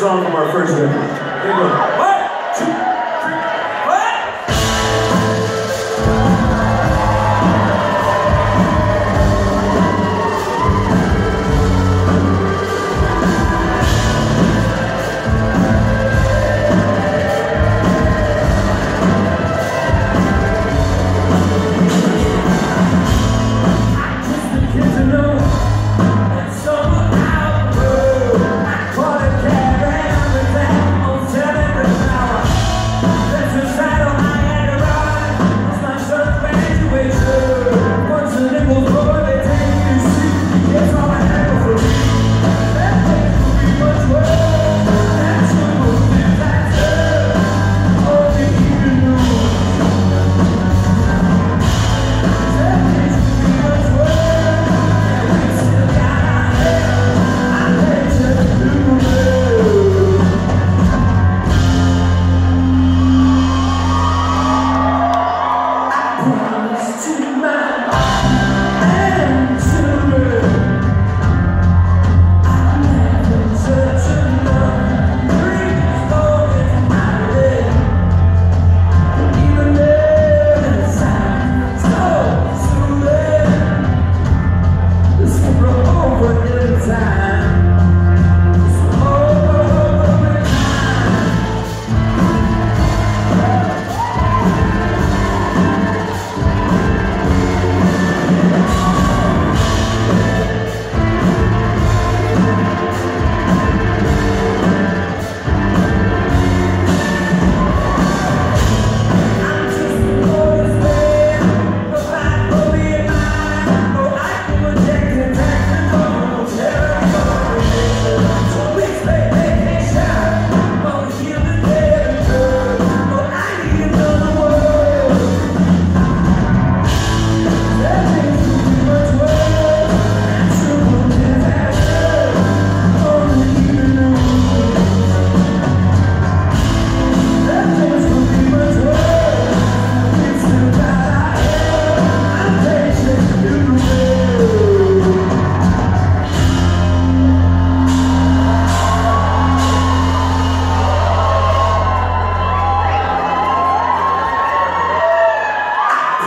song from our first record. Here we go. One, two,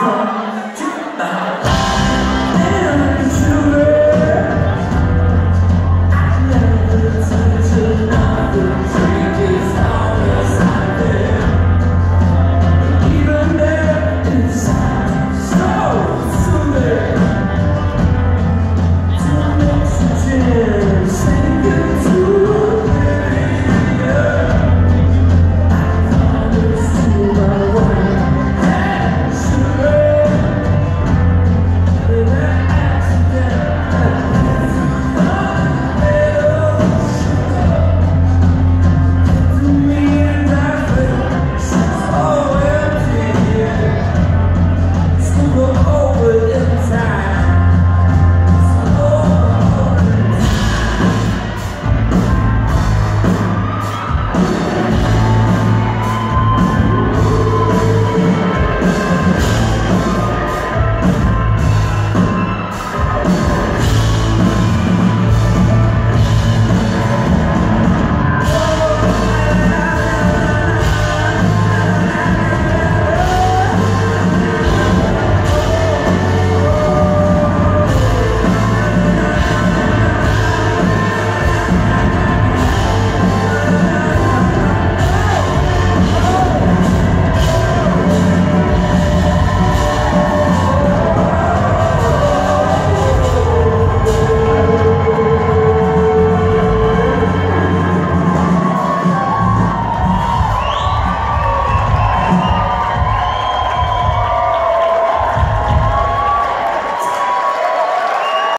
song.